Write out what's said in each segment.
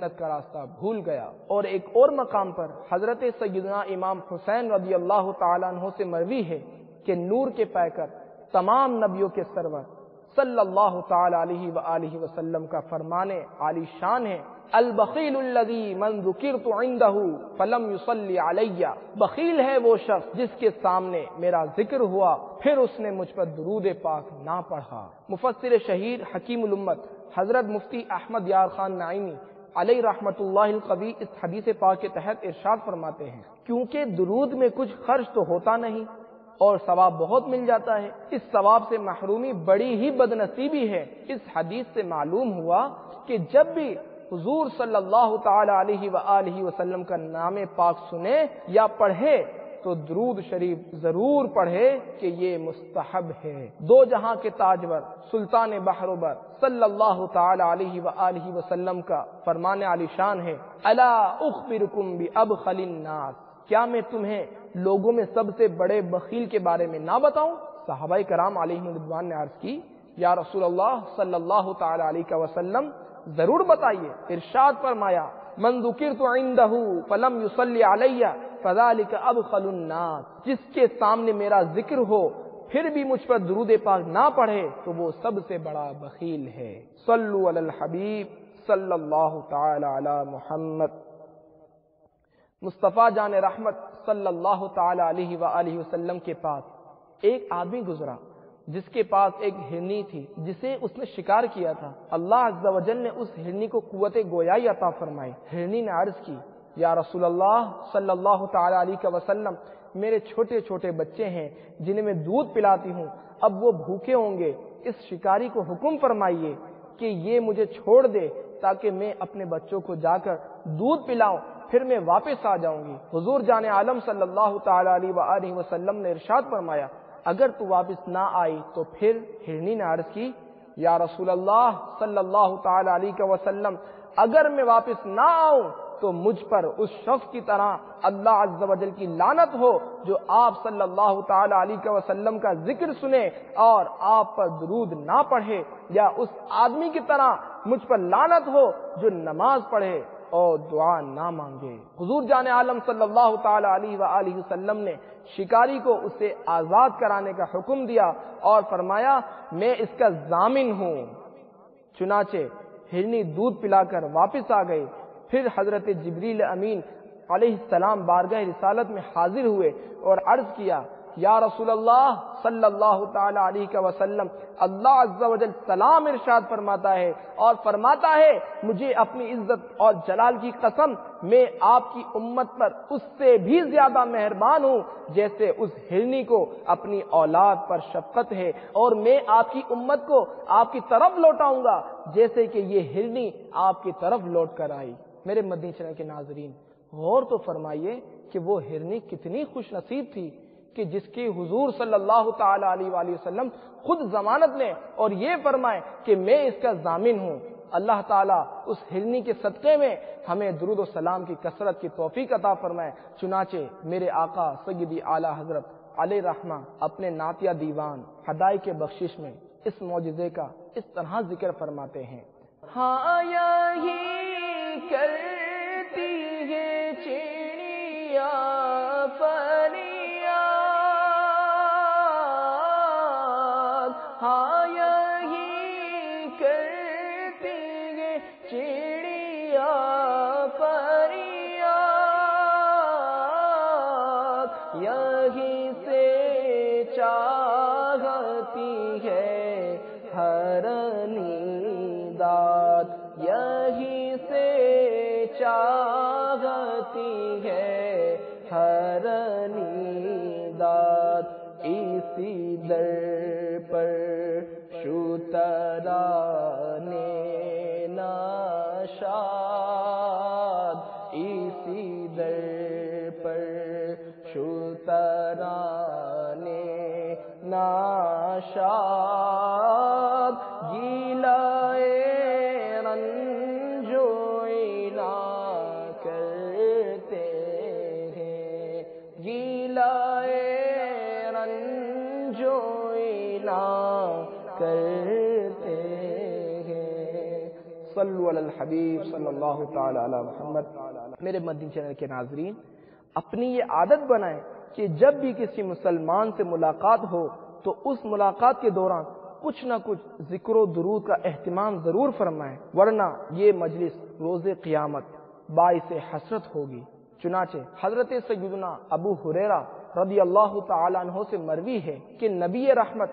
کا راستہ بھول گیا۔ اور ایک اور مقام پر حضرت سیدنا امام حسین رضی اللہ تعالیٰ عنہ سے مروی ہے کہ نور کے پیکر تمام نبیوں کے سرور صلی اللہ تعالی علیہ وآلہ وسلم کا فرمانے عالی شان ہے۔ البخیل الذی من ذکرت عنده فلم يصلي علیہ۔ بخیل ہے وہ شخص جس کے سامنے میرا ذکر ہوا، پھر اس نے مجھ پر درود پاک نہ پڑھا۔ مفسر شہید حکیم الامت حضرت مفتی احمد یار خان نعیمی علیہ رحمت اللہ القوی اس حدیث پاک کے تحت ارشاد فرماتے ہیں، کیونکہ درود میں کچھ خرچ تو ہوتا نہیں اور ثواب بہت مل جاتا ہے۔ اس ثواب سے محرومی بڑی ہی بدنصیبی ہے۔ اس حدیث سے معلوم ہوا کہ جب بھی حضور صلی اللہ تعالی علیہ وآلہ وسلم کا نام پاک سنے یا پڑھے تو درود شریف ضرور پڑھے کہ یہ مستحب ہے۔ دو جہاں کے تاجور سلطان بحروبر صلی اللہ تعالی علیہ وآلہ وسلم کا فرمان علی شان ہے۔ الا اخبرکم بی اب الناس۔ کیا میں تمہیں لوگوں میں سب سے بڑے بخیل کے بارے میں نہ بتاؤں؟ صحابہ کرام علیہ مردوان نے عرض کی، یا رسول اللہ صلی اللہ تعالی علیہ وسلم ضرور بتائیے۔ ارشاد فرمایا، من ذکرت عندہ فلم یصلی علیہ فذالک ابخل الناس۔ جس کے سامنے میرا ذکر ہو، پھر بھی مجھ پر درود پاک نہ پڑھے، تو وہ سب سے بڑا بخیل ہے۔ صلو علی الحبیب صلی اللہ تعالی علی محمد۔ مصطفیٰ جان رحمت صلی اللہ تعالی علیہ وآلہ وسلم کے پاس ایک آدمی گزرا، جس کے پاس ایک ہرنی تھی، جسے اس نے شکار کیا تھا۔ اللہ عز و جل نے اس ہرنی کو قوت گویائی عطا فرمائی۔ ہرنی نے عرض کی یا رسول اللہ صلی اللہ تعالی علیہ وسلم، میرے چھوٹے چھوٹے بچے ہیں، جنہیں میں دودھ پلاتی ہوں، اب وہ بھوکے ہوں گے، اس شکاری کو حکم فرمائیے کہ یہ مجھے چھوڑ دے تاکہ میں اپنے بچوں کو جا کر دودھ پلاؤں، پھر میں واپس آ جاؤں گی۔ حضور جان عالم صلی اللہ تعالی علیہ وآلہ وسلم نے ارشاد فرمایا، اگر تو واپس نہ آئی تو پھر ہرنی نے عرض کی، یا رسول اللہ صلی اللہ تعالی علیہ وسلم، اگر میں واپس نہ آؤں تو مجھ پر اس شخص کی طرح اللہ عز و جل کی لانت ہو جو آپ صلی اللہ تعالی علیہ وسلم کا ذکر سنے اور آپ پر درود نہ پڑھے یا اس آدمی کی طرح مجھ پر لانت ہو جو نماز پڑھے اور دعا نہ مانگے۔ حضور جان عالم صلی اللہ تعالی علیہ وآلہ وسلم نے شکاری کو اسے آزاد کرانے کا حکم دیا اور فرمایا، میں اس کا ضامن ہوں۔ چنانچہ ہرنی دودھ پلا کر واپس آ گئے۔ پھر حضرت جبریل امین علیہ السلام بارگاہ رسالت میں حاضر ہوئے اور عرض کیا یا رسول اللہ صلی اللہ تعالی علیہ وسلم، اللہ عز و جل سلام ارشاد فرماتا ہے اور فرماتا ہے، مجھے اپنی عزت اور جلال کی قسم، میں آپ کی امت پر اس سے بھی زیادہ مہربان ہوں جیسے اس ہرنی کو اپنی اولاد پر شفقت ہے اور میں آپ کی امت کو آپ کی طرف لوٹاؤں گا جیسے کہ یہ ہرنی آپ کی طرف لوٹ کر آئی۔ میرے مدنی چرن کے ناظرین، غور تو فرمائیے کہ وہ ہرنی کتنی خوش نصیب تھی کہ جس کی حضور صلی اللہ تعالی علیہ وآلہ وسلم خود ضمانت لیں اور یہ فرمائیں کہ میں اس کا ضامن ہوں۔ اللہ تعالیٰ اس ہرنی کے صدقے میں ہمیں درود و سلام کی کثرت کی توفیق عطا فرمائے۔ چنانچہ میرے آقا سیدی اعلی حضرت علیہ رحمہ اپنے ناتیہ دیوان ہدائی کے بخشش میں اس معجزے کا اس طرح ذکر فرماتے ہیں۔ ہاں کرتی ہے چڑیا ہاں یہی کرتی ہے چڑیا پریا یہی سے چاہتی ہے چاہتی ہے ہر نیداد اسی در پر شوترا علی الحبیب صلی اللہ تعالی علی محمد، میرے مدین چینل کے ناظرین، اپنی یہ عادت بنائیں کہ جب بھی کسی مسلمان سے ملاقات ہو، تو اس ملاقات کے دوران کچھ نہ کچھ ذکر و درود کا اہتمام ضرور فرمائیں، ورنہ یہ مجلس روز قیامت باعث حسرت ہوگی۔ چنانچہ حضرت سیدنا ابو حریرہ رضی اللہ تعالیٰ عنہ سے مروی ہے کہ نبی رحمت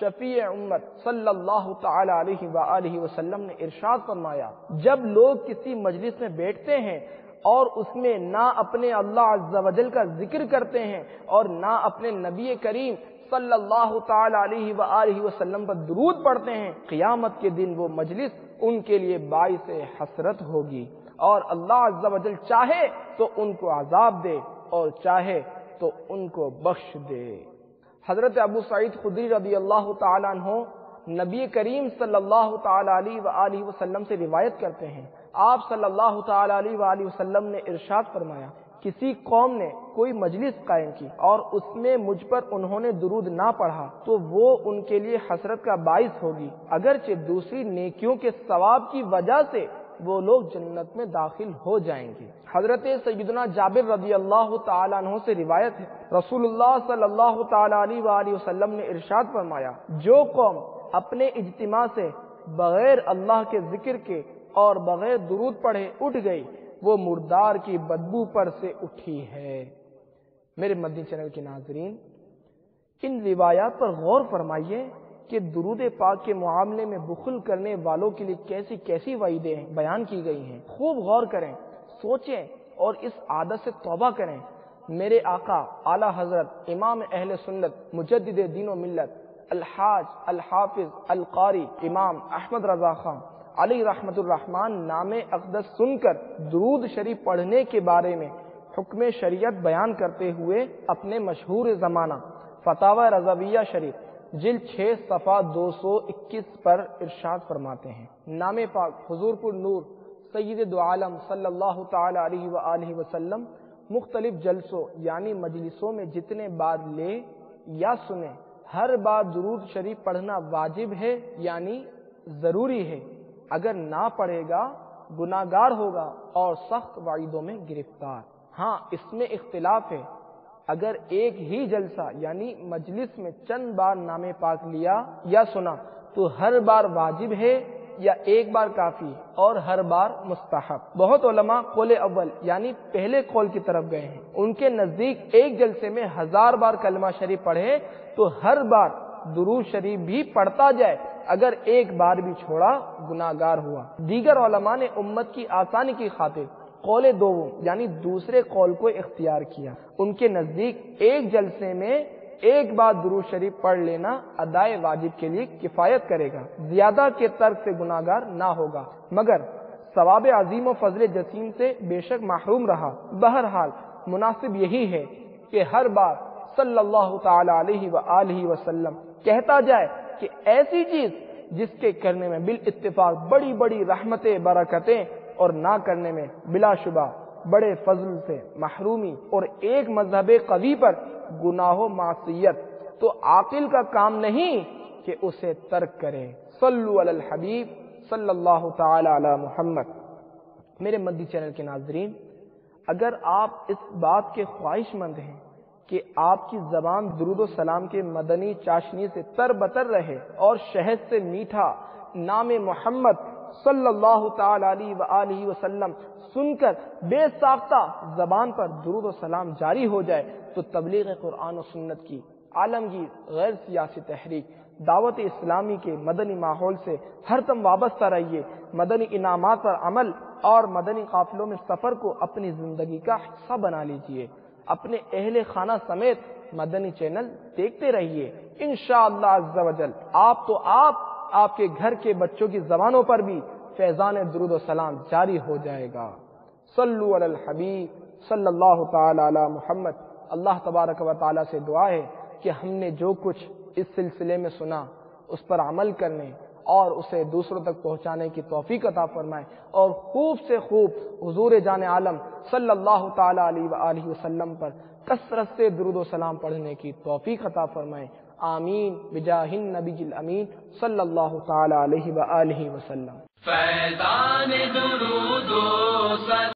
شفیع امت صلی اللہ تعالی علیہ وآلہ وسلم نے ارشاد فرمایا، جب لوگ کسی مجلس میں بیٹھتے ہیں اور اس میں نہ اپنے اللہ عز و جل کا ذکر کرتے ہیں اور نہ اپنے نبی کریم صلی اللہ تعالی علیہ وآلہ وسلم پر درود پڑھتے ہیں، قیامت کے دن وہ مجلس ان کے لیے باعث حسرت ہوگی۔ اور اللہ عز و جل چاہے تو ان کو عذاب دے اور چاہے تو ان کو بخش دے۔ حضرت ابو سعید خدری رضی اللہ تعالیٰ عنہ نبی کریم صلی اللہ تعالی علیہ وآلہ وسلم سے روایت کرتے ہیں۔ آپ صلی اللہ تعالی علیہ وآلہ وسلم نے ارشاد فرمایا، کسی قوم نے کوئی مجلس قائم کی اور اس میں مجھ پر انہوں نے درود نہ پڑھا تو وہ ان کے لیے حسرت کا باعث ہوگی۔ اگرچہ دوسری نیکیوں کے ثواب کی وجہ سے وہ لوگ جنت میں داخل ہو جائیں گے۔ حضرت سیدنا جابر رضی اللہ تعالیٰ عنہ سے روایت ہے۔ رسول اللہ صلی اللہ تعالیٰ علیہ وآلہ وسلم نے ارشاد فرمایا، جو قوم اپنے اجتماع سے بغیر اللہ کے ذکر کے اور بغیر درود پڑھے اٹھ گئی، وہ مردار کی بدبو پر سے اٹھی ہے۔ میرے مدنی چینل کے ناظرین، ان روایات پر غور فرمائیے۔ کہ درود پاک کے معاملے میں بخل کرنے والوں کے لیے کیسی کیسی وعیدیں بیان کی گئی ہیں۔ خوب غور کریں، سوچیں اور اس عادت سے توبہ کریں۔ میرے آقا، اعلی حضرت، امام اہل سنت، مجدد دین و ملت، الحاج، الحافظ، القاری، امام احمد رضا خان، علی رحمت الرحمان نام اقدس سن کر درود شریف پڑھنے کے بارے میں حکم شریعت بیان کرتے ہوئے اپنے مشہور زمانہ فتح رضویہ شریف جلد چھ صفحہ دو سو اکیس پر ارشاد فرماتے ہیں۔ نام پاک حضور پور نور سید دو عالم صلی اللہ تعالی علیہ وآلہ وسلم مختلف جلسوں یعنی مجلسوں میں جتنے بار لے یا سنے ہر بار درود شریف پڑھنا واجب ہے یعنی ضروری ہے۔ اگر نہ پڑھے گا گناگار ہوگا اور سخت وعیدوں میں گرفتار۔ ہاں اس میں اختلاف ہے۔ اگر ایک ہی جلسہ یعنی مجلس میں چند بار نام پاک لیا یا سنا تو ہر بار واجب ہے یا ایک بار کافی اور ہر بار مستحب؟ بہت علماء قول اول یعنی پہلے قول کی طرف گئے ہیں۔ ان کے نزدیک ایک جلسے میں ہزار بار کلمہ شریف پڑھے تو ہر بار درو شریف بھی پڑھتا جائے۔ اگر ایک بار بھی چھوڑا گناگار ہوا۔ دیگر علماء نے امت کی آسانی کی خاطر قول دو یعنی دوسرے قول کو اختیار کیا۔ ان کے نزدیک ایک جلسے میں ایک بار درو شریف پڑھ لینا ادائے واجب کے لیے کفایت کرے گا۔ زیادہ کے ترک سے گناگار نہ ہوگا۔ مگر ثواب عظیم و فضل جسیم سے بے شک محروم رہا۔ بہرحال مناسب یہی ہے کہ ہر بار صلی اللہ تعالی علیہ وآلہ وسلم کہتا جائے کہ ایسی چیز جس کے کرنے میں بال اتفاق بڑی بڑی رحمتیں، برکتیں اور نہ کرنے میں بلا شبہ بڑے فضل سے محرومی اور ایک مذہب قوی پر گناہ و معصیت تو عاقل کا کام نہیں کہ اسے ترک کرے۔ صلو علی الحبیب صلی اللہ تعالی علی محمد۔ میرے مدی چینل کے ناظرین، اگر آپ اس بات کے خواہش مند ہیں کہ آپ کی زبان درود و سلام کے مدنی چاشنی سے تر بتر رہے اور شہد سے میٹھا نام محمد صلی اللہ تعالی علیہ وآلہ وسلم سن کر بے ساختہ زبان پر درود و سلام جاری ہو جائے تو تبلیغ قرآن و سنت کی عالمگیر غیر سیاسی تحریک، دعوت اسلامی کے مدنی ماحول سے ہر تم وابستہ رہیے، مدنی انعامات پر عمل اور مدنی قافلوں میں سفر کو اپنی زندگی کا حصہ بنا لیجیے۔ اپنے اہل خانہ سمیت مدنی چینل دیکھتے رہیے۔ انشاءاللہ عز و جل، آپ تو آپ آپ کے گھر کے بچوں کی زبانوں پر بھی فیضان درود و سلام جاری ہو جائے گا۔ صلو علی الحبیب صلی اللہ تعالی علی محمد۔ اللہ تبارک و تعالی سے دعا ہے کہ ہم نے جو کچھ اس سلسلے میں سنا، اس پر عمل کرنے اور اسے دوسروں تک پہنچانے کی توفیق عطا فرمائے۔ اور خوب سے خوب حضور جان عالم صلی اللہ تعالی علیہ وآلہ وسلم پر کثرت سے درود و سلام پڑھنے کی توفیق عطا فرمائے۔ آمین. بجاہ النبی الامین. صلی اللہ تعالی علیہ وآلہ وسلم. فیضان درود و